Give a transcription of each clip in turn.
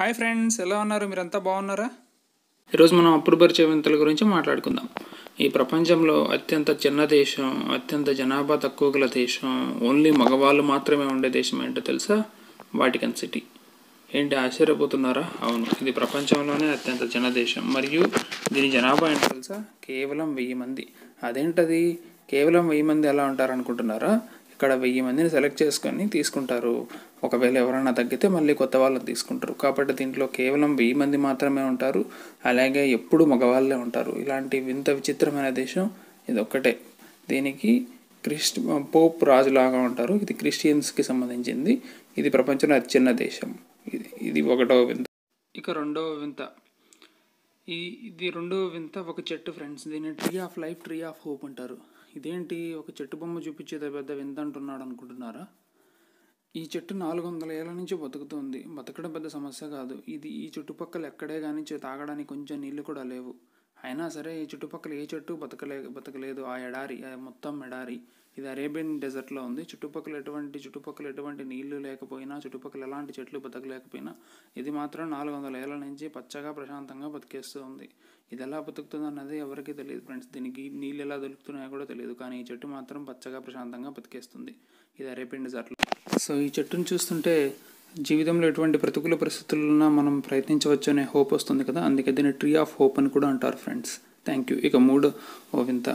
Hi friends ఎలా ఉన్నారు? మీరంతా బాగున్నారా? ఈరోజు మనం అప్పుడుపరిచే వింతల గురించి మాట్లాడుకుందాం. ఈ ప్రపంచంలో అత్యంత చిన్న దేశం అత్యంత జనాభా తక్కువ గల దేశం ఓన్లీ మగవాళ్ళు మాత్రమే ఉండే దేశం ఏంటో తెలుసా? Vatican City. ఏంటి ఆశ్చర్యపోతున్నారా? అవును ఇది ప్రపంచంలోనే అత్యంత చిన్న దేశం. మరియు దీని జనాభా ఏంటో తెలుసా? కేవలం వెయ్యి మంది. అదేంటది? కేవలం వెయ్యి మంది ఎలా ఉంటారు అనుకుంటున్నారా ఇక్కడ వెయ్యి మందిని సెలెక్ట్ చేసుకొని తీసుకుంటారు. ఒకవేళ ఎవరైనా తగ్గితే మళ్ళీ కొత్త వాళ్ళని తీసుకుంటారు. కాబట్టి దీంట్లో కేవలం వెయ్యి మంది మాత్రమే ఉంటారు. అలాగే ఎప్పుడు మగవాళ్ళే ఉంటారు. ఇలాంటి వింత విచిత్రమైన దేశం ఇది ఒక్కటే దీనికి క్రిస్ట్ పోప్ రాజులాగా ఉంటారు. ఇది క్రిస్టియన్స్కి సంబంధించింది. ఇది ప్రపంచంలో అత్యున్న దేశం. ఇది ఇది ఒకటవ వింత. ఇక రెండవ వింత. ఈ ఇది రెండవ వింత ఒక చెట్టు ఫ్రెండ్స్. దీన్ని tree of life tree of hope అంటారు. ఇదేంటి? ఒక చెట్టు బొమ్మ చూపించేది పెద్ద వింత అంటున్నాడు అనుకుంటున్నారా? ఈ చెట్టు నాలుగు వందల ఏళ్ళ నుంచి బతుకుతుంది. బతకడం పెద్ద సమస్య కాదు. ఇది ఈ చుట్టుపక్కల ఎక్కడే కానీ తాగడానికి కొంచెం నీళ్ళు కూడా లేవు. అయినా సరే ఈ చుట్టుపక్కల ఏ చెట్టు బతకలే బతకలేదు. ఆ ఎడారి మొత్తం ఎడారి. ఇది అరేబియన్ డెజర్ట్లో ఉంది. చుట్టుపక్కల ఎటువంటి చుట్టుపక్కల ఎటువంటి నీళ్ళు లేకపోయినా చుట్టుపక్కల ఎలాంటి చెట్లు బతకలేకపోయినా ఇది మాత్రం నాలుగు వందల ఏళ్ళ నుంచి పచ్చగా ప్రశాంతంగా బతికేస్తూ ఉంది. ఇది ఎలా బతుకుతుంది అన్నది ఎవరికీ తెలియదు ఫ్రెండ్స్. దీనికి నీళ్ళు ఎలా దొరుకుతున్నాయో కూడా తెలియదు. కానీ ఈ చెట్టు మాత్రం పచ్చగా ప్రశాంతంగా బతికేస్తుంది. ఇది అరేబియన్ డెజర్ట్లో. సో ఈ చెట్టును చూస్తుంటే జీవితంలో ఎటువంటి ప్రతికూల పరిస్థితులున్నా మనం ప్రయత్నించవచ్చు అనే హోప్ వస్తుంది కదా? అందుకే దీన్ని ట్రీ ఆఫ్ హోప్ అని కూడా అంటారు ఫ్రెండ్స్ థ్యాంక్ యూ ఇక మూడు ఓ వింత.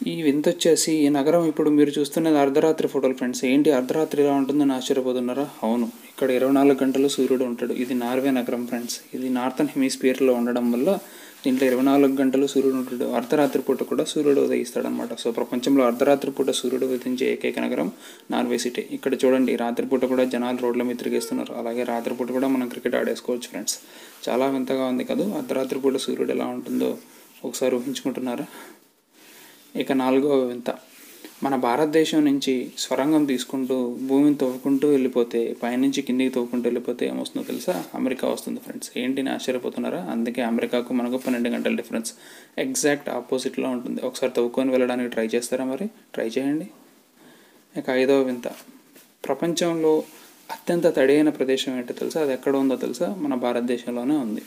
ఈ వింత వచ్చేసి ఈ నగరం ఇప్పుడు మీరు చూస్తున్నది అర్ధరాత్రి ఫోటోలు ఫ్రెండ్స్. ఏంటి అర్ధరాత్రి ఎలా ఉంటుందని ఆశ్చర్యపోతున్నారా? అవును ఇక్కడ ఇరవై నాలుగు గంటలు సూర్యుడు ఉంటాడు. ఇది నార్వే నగరం ఫ్రెండ్స్. ఇది నార్థన్ హెమిస్పియర్లో ఉండడం వల్ల దీంట్లో ఇరవై నాలుగు గంటలు సూర్యుడు ఉంటాడు. అర్ధరాత్రి పూట కూడా సూర్యుడు ఉదయిస్తాడు అనమాట సో ప్రపంచంలో అర్ధరాత్రి పూట సూర్యుడు ఉదయించే ఏకైక నగరం నార్వే సిటీ. ఇక్కడ చూడండి రాత్రిపూట కూడా జనాలు రోడ్ల మీద తిరిగేస్తున్నారు. అలాగే రాత్రిపూట కూడా మనం క్రికెట్ ఆడేసుకోవచ్చు ఫ్రెండ్స్. చాలా వింతగా ఉంది కదా? అర్ధరాత్రి పూట సూర్యుడు ఎలా ఉంటుందో ఒకసారి ఊహించుకుంటున్నారా? ఇక నాలుగవ వింత. మన భారతదేశం నుంచి స్వరంగం తీసుకుంటూ భూమిని తవ్వుకుంటూ వెళ్ళిపోతే పైనుంచి కిందికి తవ్వుకుంటూ వెళ్ళిపోతే ఏమొస్తుందో తెలుసా? అమెరికా వస్తుంది ఫ్రెండ్స్ ఏంటిని ఆశ్చర్యపోతున్నారా? అందుకే అమెరికాకు మనకు పన్నెండు గంటల డిఫరెన్స్ ఎగ్జాక్ట్ ఆపోజిట్లో ఉంటుంది. ఒకసారి తవ్వుకొని వెళ్ళడానికి ట్రై చేస్తారా మరి? ట్రై చేయండి. ఇక ఐదవ వింత. ప్రపంచంలో అత్యంత తడైన ప్రదేశం ఏంటో తెలుసా? అది ఎక్కడ ఉందో తెలుసా? మన భారతదేశంలోనే ఉంది.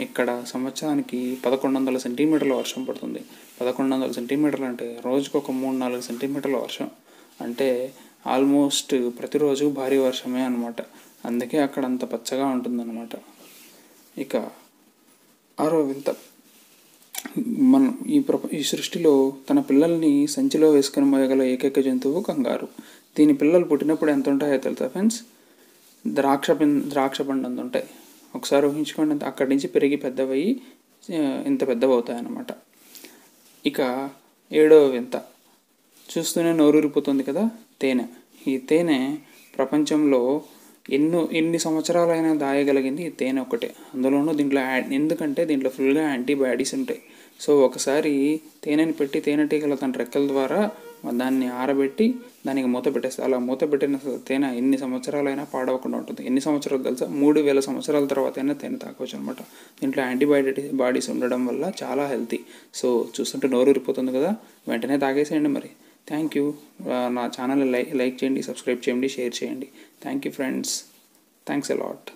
ఇక్కడ సంవత్సరానికి పదకొండు వందల సెంటీమీటర్ల వర్షం పడుతుంది. పదకొండు వందల సెంటీమీటర్లు అంటే రోజుకు ఒక మూడు నాలుగు సెంటీమీటర్ల వర్షం. అంటే ఆల్మోస్ట్ ప్రతిరోజు భారీ వర్షమే అనమాట అందుకే అక్కడ అంత పచ్చగా ఉంటుందన్నమాట. ఇక ఆరో వింత. మనం ఈ ప్రప ఈ సృష్టిలో తన పిల్లల్ని సంచిలో వేసుకొని మోయగల ఏకైక జంతువు కంగారు. దీని పిల్లలు పుట్టినప్పుడు ఎంత ఉంటాయో తెలుసా ఫ్రెండ్స్? ద్రాక్ష పిన్ ద్రాక్ష పండు అంత ఉంటాయి ఒకసారి ఊహించుకోండి అక్కడి నుంచి పెరిగి పెద్దవయ్యి ఇంత పెద్దవి అవుతాయి అన్నమాట ఇక ఏడవ వింత. చూస్తూనే నోరూరిపోతుంది కదా తేనె. ఈ తేనె ప్రపంచంలో ఎన్నో ఎన్ని సంవత్సరాలైనా దాయగలిగింది ఈ తేనె ఒకటే అందులోనూ దీంట్లో యా- ఎందుకంటే దీంట్లో ఫుల్గా యాంటీబయాటిక్స్ ఉంటాయి. సో ఒకసారి తేనెని పెట్టి తేనెటీగల తన రెక్కల ద్వారా దాన్ని ఆరబెట్టి దానికి మూత పెట్టేస్తారు అలా మూత పెట్టిన తేనె ఎన్ని సంవత్సరాలైనా పాడవకుండా ఉంటుంది. ఎన్ని సంవత్సరాలు తెలుసా? మూడు వేల సంవత్సరాల తర్వాత అయినా తేనె తాగవచ్చు అనమాట దీంట్లో యాంటీబయాటిక్ బాడీస్ ఉండడం వల్ల చాలా హెల్తీ సో చూస్తుంటే నోరు ఊరిపోతుంది కదా? వెంటనే తాగేసేయండి మరి. థ్యాంక్ యూ నా ఛానల్ లైక్ లైక్ చేయండి సబ్స్క్రైబ్ చేయండి షేర్ చేయండి. Thank you friends thanks a lot